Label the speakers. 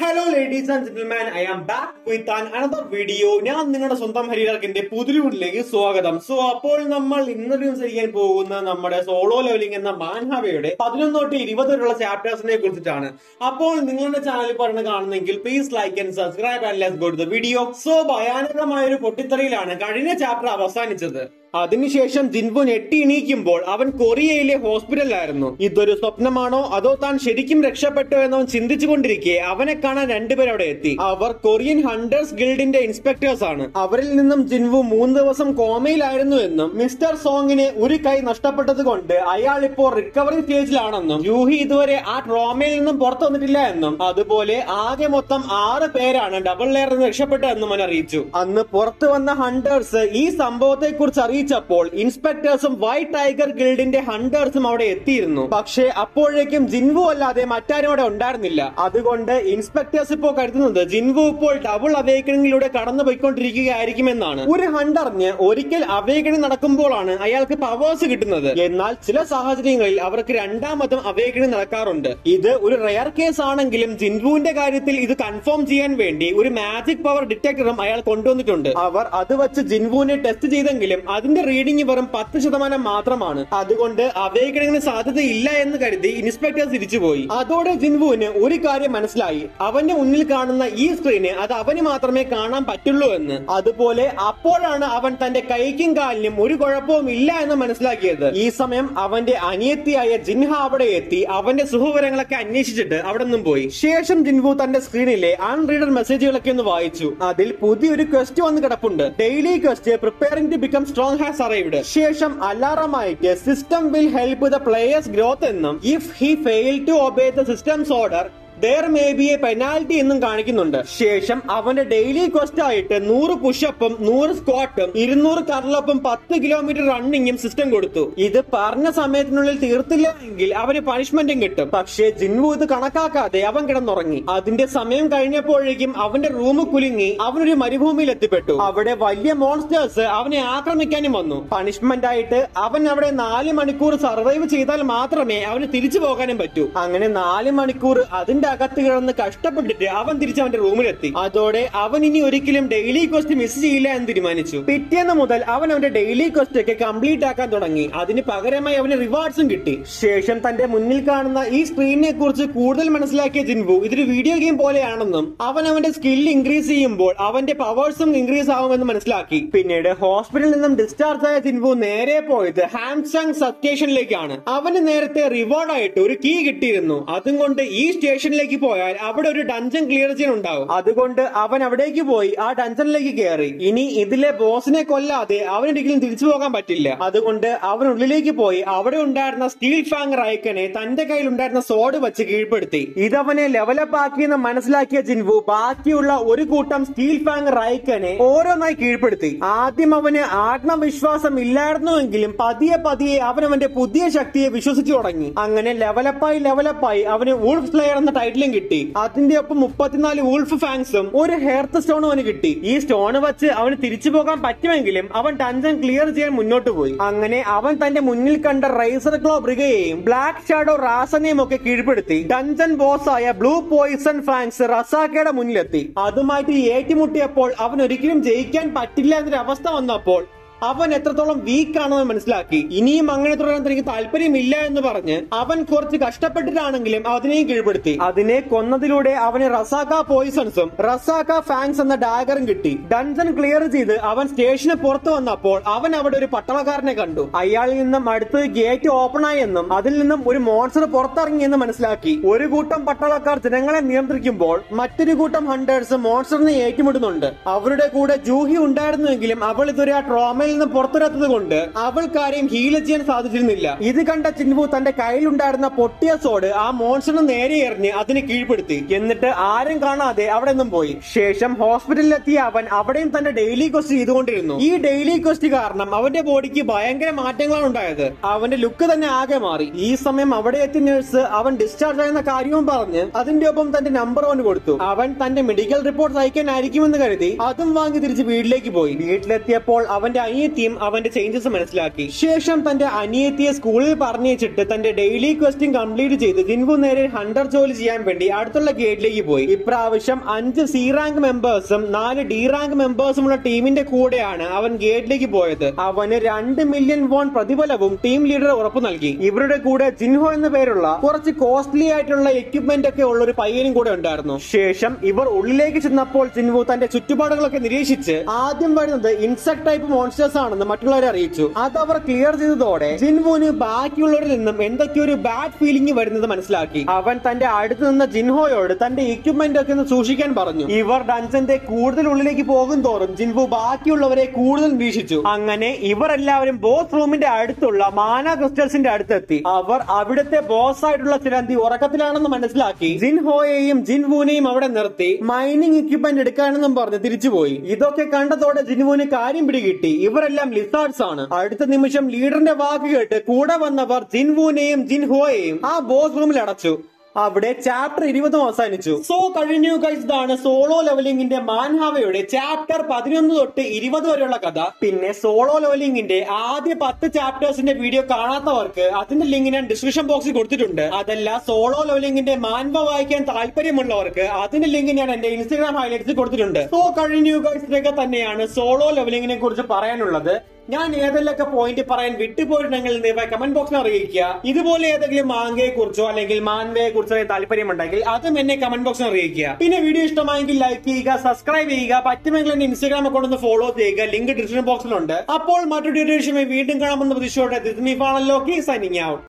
Speaker 1: Hello ladies and gentleman I am back with an another video ഞാൻ നിങ്ങളുടെ സ്വന്തം ഹരിയാർക്കിന്റെ പുതിരൂരിലേക്ക് സ്വാഗതം. സോ അപ്പോൾ നമ്മൾ ഇന്നൊരു സംസാരിക്കാൻ പോകുന്ന നമ്മുടെ സോളോ ലെവലിംഗ് എന്ന മാൻഹാവയുടെ പതിനൊന്ന് തൊട്ട് ഇരുപത് വരെയുള്ള ചാപ്റ്റേഴ്സിനെ കുറിച്ചിട്ടാണ്. അപ്പോൾ നിങ്ങളുടെ ചാനൽ പറഞ്ഞ് കാണുന്നെങ്കിൽ please like and subscribe and let's go to the video so ഭയാനകമായ ഒരു പൊട്ടിത്തെറിയിലാണ് കഴിഞ്ഞ ചാപ്റ്റർ അവസാനിച്ചത്. അതിനുശേഷം ജിൻവു ഞെട്ടി എണീക്കുമ്പോൾ അവൻ കൊറിയയിലെ ഹോസ്പിറ്റലിലായിരുന്നു. ഇതൊരു സ്വപ്നമാണോ? അതോ താൻ ശരിക്കും രക്ഷപ്പെട്ടോ എന്നവൻ ചിന്തിച്ചുകൊണ്ടിരിക്കെ അവനെ കാണാൻ രണ്ടുപേർ അവിടെ എത്തി. അവർ കൊറിയൻ ഹണ്ടേഴ്സ് ഗിൽഡിന്റെ ഇൻസ്പെക്ടേഴ്സ് ആണ്. അവരിൽ നിന്നും ജിൻവു മൂന്ന് ദിവസം കോമയിലായിരുന്നു എന്നും മിസ്റ്റർ സോങ്ങിന് ഒരു കൈ നഷ്ടപ്പെട്ടത് കൊണ്ട് അയാൾ ഇപ്പോൾ റിക്കവറി സ്റ്റേജിലാണെന്നും യൂഹി ഇതുവരെ ആ ട്രോമയിൽ നിന്നും പുറത്തു വന്നിട്ടില്ല എന്നും അതുപോലെ ആകെ മൊത്തം ആറ് പേരാണ് ഡബിൾ ലെയറിൽ നിന്ന് രക്ഷപ്പെട്ടതെന്നും അവൻ അറിയിച്ചു. അന്ന് പുറത്തു വന്ന ഹണ്ടേഴ്സ് ഈ സംഭവത്തെ കുറിച്ച് അറിയിച്ചപ്പോൾ ഇൻസ്പെക്ടേഴ്സും വൈറ്റ് ടൈഗർ ഗിൽഡിന്റെ ഹണ്ടേഴ്സും അവിടെ എത്തിയിരുന്നു. പക്ഷേ അപ്പോഴേക്കും ജിൻവു അല്ലാതെ മറ്റാരും അവിടെ ഉണ്ടായിരുന്നില്ല. അതുകൊണ്ട് ഇൻസ്പെക്ടേഴ്സ് ഇപ്പോൾ കരുതുന്നത് ജിൻവു ഇപ്പോൾ ഡബിൾ അവേക്കണിങ്ങിലൂടെ കടന്നു പോയിക്കൊണ്ടിരിക്കുകയായിരിക്കുമെന്നാണ് ഒരു ഹണ്ടറിന് ഒരിക്കൽ അവേക്കണിങ് നടക്കുമ്പോഴാണ് അയാൾക്ക് പവേഴ്സ് കിട്ടുന്നത്. എന്നാൽ ചില സാഹചര്യങ്ങളിൽ അവർക്ക് രണ്ടാമതും അവേക്കണിങ് നടക്കാറുണ്ട്. ഇത് ഒരു റെയർ കേസ് ആണെങ്കിലും ജിൻവുവിന്റെ കാര്യത്തിൽ ഇത് കൺഫേം ചെയ്യാൻ വേണ്ടി ഒരു മാജിക് പവർ ഡിറ്റക്ടറും അയാൾ കൊണ്ടുവന്നിട്ടുണ്ട്. അവർ അത് വെച്ച് ജിൻവുവിനെ ടെസ്റ്റ് ചെയ്തെങ്കിലും അതിന്റെ റീഡിംഗ് വെറും പത്ത് ശതമാനം മാത്രമാണ്. അതുകൊണ്ട് അവേക്കണിങ്ങിന് സാധ്യതയില്ല എന്ന് കരുതി ഇൻസ്പെക്ടർ തിരിച്ചുപോയി. അതോടെ ജിൻവുവിന് ഒരു കാര്യം മനസ്സിലായി. അവന്റെ മുന്നിൽ കാണുന്ന ഈ സ്ക്രീന് അത് അവന് മാത്രമേ കാണാൻ പറ്റുള്ളൂ എന്ന്. അതുപോലെ അപ്പോഴാണ് അവൻ തന്റെ കൈക്കും കാലിനും ഒരു കുഴപ്പവും ഇല്ല എന്ന് മനസ്സിലാക്കിയത്. ഈ സമയം അവന്റെ അനിയത്തിയായ ജിൻഹ അവിടെ എത്തി. അവന്റെ സുഖവിവരങ്ങളൊക്കെ അന്വേഷിച്ചിട്ട് അവിടെ നിന്നും പോയി. ശേഷം ജിൻവു തന്റെ സ്ക്രീനിലെ അൺറീഡർ മെസ്സേജുകളൊക്കെ ഒന്ന് വായിച്ചു. അതിൽ പുതിയൊരു ക്വസ്റ്റ് വന്ന് കിടപ്പുണ്ട്. Daily quest preparing to become strong has arrived ശേഷം അലാറമായിട്ട് system will help the players growth എന്നും if he fail to obey the systems order may be a penalty എന്നും കാണിക്കുന്നുണ്ട്. ശേഷം അവന്റെ ഡെയിലി ക്വസ്റ്റ് ആയിട്ട് നൂറ് പുഷപ്പും നൂറ് സ്ക്വാട്ടും ഇരുന്നൂറ് കറലപ്പും പത്ത് കിലോമീറ്റർ റണ്ണിങ്ങും സിസ്റ്റം കൊടുത്തു. ഇത് പറഞ്ഞ സമയത്തിനുള്ളിൽ തീർത്തില്ല എങ്കിൽ അവന് പണിഷ്മെന്റും കിട്ടും. പക്ഷേ ജിൻവു ഇത് കണക്കാക്കാതെ അവൻ കിടന്നുറങ്ങി. അതിന്റെ സമയം കഴിഞ്ഞപ്പോഴേക്കും അവന്റെ റൂം കുലുങ്ങി. അവനൊരു മരുഭൂമിയിൽ എത്തിപ്പെട്ടു അവിടെ വലിയ മോൺസ്റ്റേഴ്സ് അവനെ ആക്രമിക്കാനും വന്നു. പണിഷ്മെന്റ് ആയിട്ട് അവൻ അവിടെ നാല് മണിക്കൂർ സർവൈവ് ചെയ്താൽ മാത്രമേ അവന് തിരിച്ചു പോകാനും പറ്റൂ. അങ്ങനെ നാല് മണിക്കൂർ അതിന്റെ അകത്ത് കിടന്ന് കഷ്ടപ്പെട്ടിട്ട് അവൻ തിരിച്ച് അവന്റെ റൂമിലെത്തി. അതോടെ അവൻ ഇനി ഒരിക്കലും ഡെയിലി ക്വസ്റ്റ് മിസ് ചെയ്യില്ല എന്ന് തീരുമാനിച്ചു. പിറ്റേന്ന് മുതൽ അവൻ അവന്റെ ഡെയിലി ക്വസ്റ്റ് ഒക്കെ കംപ്ലീറ്റ് ആക്കാൻ തുടങ്ങി. അതിന് പകരമായി അവന് റിവാർഡ്സും കിട്ടി. ശേഷം തന്റെ മുന്നിൽ കാണുന്ന ഈ സ്ക്രീനിനെ കുറിച്ച് കൂടുതൽ മനസ്സിലാക്കിയ ജിൻബു ഇതൊരു വീഡിയോ ഗെയിം പോലെയാണെന്നും അവൻ അവന്റെ സ്കിൽ ഇൻക്രീസ് ചെയ്യുമ്പോൾ അവന്റെ പവേഴ്സും ഇൻക്രീസ് ആവുമെന്ന് മനസ്സിലാക്കി. പിന്നീട് ഹോസ്പിറ്റലിൽ നിന്നും ഡിസ്ചാർജ് ആയ ജിൻബു നേരെ പോയത് ഹാംസങ് സബ് സ്റ്റേഷനിലേക്കാണ് അവന് നേരത്തെ റിവാർഡ് ആയിട്ട് ഒരു കീ കിട്ടിയിരുന്നു. അതും കൊണ്ട് ഈ സ്റ്റേഷനിലേക്ക് പോയാൽ അവിടെ ഒരു ഡഞ്ചൻ ക്ലിയർ ചെയ്യാൻ ഉണ്ടാവും. അതുകൊണ്ട് അവൻ അവിടേക്ക് പോയി ആ ഡഞ്ചനിലേക്ക് കയറി ഇനി ഇതിലെ ബോസിനെ കൊല്ലാതെ അവനൊരിക്കലും തിരിച്ചു പോകാൻ പറ്റില്ല. അതുകൊണ്ട് അവൻ ഉള്ളിലേക്ക് പോയി അവിടെ ഉണ്ടായിരുന്ന സ്റ്റീൽ ഫാങ് റൈക്കനെ തന്റെ കയ്യിൽ ഉണ്ടായിരുന്ന സോഡ് വെച്ച് കീഴ്പ്പെടുത്തി. ഇതവനെ ലെവലപ്പ് ആക്കിയെന്ന് മനസ്സിലാക്കിയ ജിൻവു ബാക്കിയുള്ള ഒരു കൂട്ടം സ്റ്റീൽ ഫാങ് റൈക്കനെ ഓരോന്നായി കീഴ്പ്പെടുത്തി. ആദ്യം അവന് ആത്മവിശ്വാസം ഇല്ലായിരുന്നുവെങ്കിലും പതിയെ പതിയെ അവൻ അവന്റെ പുതിയ ശക്തിയെ വിശ്വസിച്ചു തുടങ്ങി. അങ്ങനെ ലെവലപ്പായി ലെവലപ്പായി അവന് വൂൾഫ് സ്ലെയർ എന്ന ടൈറ്റിലും കിട്ടി. അതിന്റെ ഒപ്പം മുപ്പത്തിനാല് വൂൾഫ് ഫാങ്സും ഒരു ഹെയർത്ത് സ്റ്റോണും അവന് കിട്ടി. ഈ സ്റ്റോൺ വെച്ച് അവന് തിരിച്ചു പോകാൻ പറ്റുമെങ്കിലും അവൻ ടഞ്ചൻ ക്ലിയർ ചെയ്യാൻ മുന്നോട്ട് പോയി. അങ്ങനെ അവൻ തന്റെ മുന്നിൽ കണ്ട റൈസർ ക്ലോ ബ്രിഗയെയും ബ്ലാക്ക് ഷാഡോ റാസനെയും ഒക്കെ കീഴ്പ്പെടുത്തി. ടഞ്ചൻ ബോസ് ആയ ബ്ലൂ പോയിസൺ ഫാങ്സ് റസാക്കയുടെ മുന്നിലെത്തി. അതുമായിട്ട് ഏറ്റുമുട്ടിയപ്പോൾ അവൻ ഒരിക്കലും ജയിക്കാൻ പറ്റില്ല എന്നൊരു അവസ്ഥ വന്നപ്പോൾ അവൻ എത്രത്തോളം വീക്ക് ആണെന്ന് മനസ്സിലാക്കി. ഇനിയും അങ്ങനെ തുടരാൻ തനിക്ക് താല്പര്യമില്ല എന്ന് പറഞ്ഞ് അവൻ കുറച്ച് കഷ്ടപ്പെട്ടിട്ടാണെങ്കിലും അതിനെയും കീഴ്പ്പെടുത്തി. അതിനെ കൊന്നതിലൂടെ അവന് റസാക്ക പോയിസൺസും റസാക്ക ഫാങ്സ് എന്ന ഡാഗറും കിട്ടി. ഡൻസൺ ക്ലിയർ ചെയ്ത് അവൻ സ്റ്റേഷന് പുറത്തു വന്നപ്പോൾ അവൻ അവിടെ ഒരു പട്ടളക്കാരനെ കണ്ടു. അയാളിൽ നിന്നും അടുത്ത് ഗേറ്റ് ഓപ്പൺ ആയി എന്നും അതിൽ നിന്നും ഒരു മോൺസ്റ്റർ പുറത്തിറങ്ങി എന്ന് മനസ്സിലാക്കി. ഒരു കൂട്ടം പട്ടാളക്കാർ ജനങ്ങളെ നിയന്ത്രിക്കുമ്പോൾ മറ്റൊരു കൂട്ടം ഹണ്ടേഴ്സ് മോൺസ്റ്ററിനെ ഏറ്റുമുട്ടുന്നുണ്ട്. അവരുടെ കൂടെ ജൂഹി ഉണ്ടായിരുന്നുവെങ്കിലും അവൾ ഇതൊരു ആ ട്രോമയിൽ നിന്ന് പുറത്തിറത്തത് കൊണ്ട് അവൾക്കാരെയും ഹീൽ ചെയ്യാൻ സാധിച്ചിരുന്നില്ല. ഇത് കണ്ട ചിൻവു തന്റെ കയ്യിലുണ്ടായിരുന്ന പൊട്ടിയ സോഡ് ആ മോൺസണ് നേരെ എറിഞ്ഞ് അതിനെ കീഴ്പ്പെടുത്തി. എന്നിട്ട് ആരും കാണാതെ അവിടെ നിന്നും പോയി. ശേഷം ഹോസ്പിറ്റലിലെത്തിയ അവൻ അവിടെയും തന്റെ ഡെയിലി ക്വസ്റ്റ് ചെയ്തുകൊണ്ടിരുന്നു. ഈ ഡെയിലി ക്വസ്റ്റ് കാരണം അവന്റെ ബോഡിക്ക് ഭയങ്കര മാറ്റങ്ങളാണ് ഉണ്ടായത്. അവന്റെ ലുക്ക് തന്നെ ആകെ മാറി. ഈ സമയം അവിടെ എത്തിയ നഴ്സ് അവൻ ഡിസ്ചാർജ് ആയെന്ന കാര്യവും പറഞ്ഞ് അതിന്റെ ഒപ്പം തന്റെ നമ്പർ അവന് കൊടുത്തു. അവൻ തന്റെ മെഡിക്കൽ റിപ്പോർട്ട് അയക്കാനായിരിക്കുമെന്ന് കരുതി അതും വാങ്ങി തിരിച്ച് വീട്ടിലേക്ക് പോയി. വീട്ടിലെത്തിയപ്പോൾ അവന്റെ അനിയ അനിയത്തിയും അവന്റെ ചേഞ്ചസ് മനസ്സിലാക്കി. ശേഷം തന്റെ അനിയത്തിയെ സ്കൂളിൽ പറഞ്ഞിട്ട് തന്റെ ഡെയിലി ക്വസ്റ്റിംഗ് കംപ്ലീറ്റ് ചെയ്ത് ജിൻവു നേരെ ഹണ്ടർ ജോലി ചെയ്യാൻ വേണ്ടി അടുത്തുള്ള ഗേറ്റിലേക്ക് പോയി. ഇപ്രാവശ്യം അഞ്ച് സി റാങ്ക് മെമ്പേഴ്സും നാല് ഡി റാങ്ക് മെമ്പേഴ്സും ഉള്ള ടീമിന്റെ കൂടെയാണ് അവൻ ഗേറ്റിലേക്ക് പോയത്. അവന് രണ്ട് മില്യൺ വോൺ പ്രതിഫലവും ടീം ലീഡർ ഉറപ്പ് നൽകി. ഇവരുടെ കൂടെ ജിൻഹോ എന്ന പേരുള്ള കുറച്ച് കോസ്റ്റ്ലി ആയിട്ടുള്ള എക്യുപ്മെന്റ് ഒക്കെ ഉള്ള ഒരു പയ്യനും കൂടെ ഉണ്ടായിരുന്നു. ശേഷം ഇവർ ഉള്ളിലേക്ക് ചെന്നപ്പോൾ ജിൻവു തന്റെ ചുറ്റുപാടുകളൊക്കെ നിരീക്ഷിച്ച് ആദ്യം വരുന്നത് ഇൻസെക്ട് ടൈപ്പ് മോൺസ്റ്റേഴ്സ് ആണെന്ന് മറ്റുള്ളവരെ അറിയിച്ചു. അത് അവർ ക്ലിയർ ചെയ്തതോടെ ജിൻവുന് ബാക്കിയുള്ളവരിൽ നിന്നും എന്തൊക്കെയോ ഒരു ബാഡ് ഫീലിംഗ് വരുന്നത് മനസ്സിലാക്കി. അവൻ തന്റെ അടുത്ത് നിന്ന ജിൻഹോയോട് തന്റെ എക്യുപ്മെന്റ് ഒക്കെ ഒന്ന് സൂക്ഷിക്കാൻ പറഞ്ഞു. ഇവർ ഡഞ്ചന്റെ കൂടുതൽ ഉള്ളിലേക്ക് പോകും തോറും ജിൻവു ബാക്കിയുള്ളവരെ കൂടുതൽ നിരീക്ഷിച്ചു അങ്ങനെ ഇവർ എല്ലാവരും ബോസ് റൂമിന്റെ അടുത്തുള്ള മാന ക്രിസ്റ്റൽസിന്റെ അടുത്തെത്തി. അവർ അവിടുത്തെ ബോസ് ആയിട്ടുള്ള ചിലന്തി ഉറക്കത്തിലാണെന്ന് മനസ്സിലാക്കി. ജിൻഹോയെയും ജിൻവൂനെയും അവിടെ നിർത്തി. മൈനിങ് എക്യുപ്മെന്റ് എടുക്കാനെന്നും പറഞ്ഞ് തിരിച്ചുപോയി. ഇതൊക്കെ കണ്ടതോടെ ജിൻവുന് കാര്യം പിടികിട്ടി. ഇവരെല്ലാം ലിസാർഡ്സ് ആണ്. അടുത്ത നിമിഷം ലീഡറിന്റെ വാക്ക് കേട്ട് കൂടെ വന്നവർ ജിൻവൂനെയും ജിൻഹോയെയും ആ ബോസ് റൂമിൽ അടച്ചു. അവിടെ ചാപ്റ്റർ ഇരുപതും അവസാനിച്ചു. സോ കഴിഞ്ഞു ഗൈസ് ഇതാണ് സോളോ ലെവലിംഗിന്റെ മാൻഹാവയുടെ ചാപ്റ്റർ പതിനൊന്ന് തൊട്ട് ഇരുപത് വരെയുള്ള കഥ. പിന്നെ സോളോ ലെവലിംഗിന്റെ ആദ്യ പത്ത് ചാപ്റ്റേഴ്സിന്റെ വീഡിയോ കാണാത്തവർക്ക് അതിന്റെ ലിങ്ക് ഞാൻ ഡിസ്ക്രിപ്ഷൻ ബോക്സിൽ കൊടുത്തിട്ടുണ്ട്. അതല്ല സോളോ ലെവലിംഗിന്റെ മാൻവ വായിക്കാൻ താല്പര്യമുള്ളവർക്ക് അതിന്റെ ലിങ്ക് ഞാൻ എന്റെ ഇൻസ്റ്റാഗ്രാം ഹൈലൈറ്റ്സിൽ കൊടുത്തിട്ടുണ്ട്. സോ കഴിഞ്ഞു ഗൈസ് ഇതൊക്കെ തന്നെയാണ് സോളോ ലെവലിംഗിനെ കുറിച്ച് പറയാനുള്ളത്. ഞാൻ ഏതെല്ലാം പോയിന്റ് പറയാൻ വിട്ടുപോയിട്ടുണ്ടെങ്കിൽ ദയവായി കമന്റ് ബോക്സിൽ അറിയിക്കുക. ഇതുപോലെ ഏതെങ്കിലും മാങ്കയെ കുറിച്ചോ അല്ലെങ്കിൽ മാൻവയെ കുറിച്ചോ താല്പര്യമുണ്ടെങ്കിൽ അതും എന്നെ കമന്റ് ബോക്സിൽ അറിയിക്കുക. പിന്നെ വീഡിയോ ഇഷ്ടമായെങ്കിൽ ലൈക്ക് ചെയ്യുക സബ്സ്ക്രൈബ് ചെയ്യുക പറ്റുമെങ്കിൽ എന്റെ ഇൻസ്റ്റാഗ്രാം അക്കൗണ്ട് ഒന്ന് ഫോളോ ചെയ്യുക. ലിങ്ക് ഡിസ്ക്രിപ്ഷൻ ബോക്സിലുണ്ട് അപ്പോൾ മറ്റൊരു വീണ്ടും കാണാമെന്ന് പ്രതീക്ഷയോടെ. ഫാണല്ലോ സൈനിങ് ഔട്ട്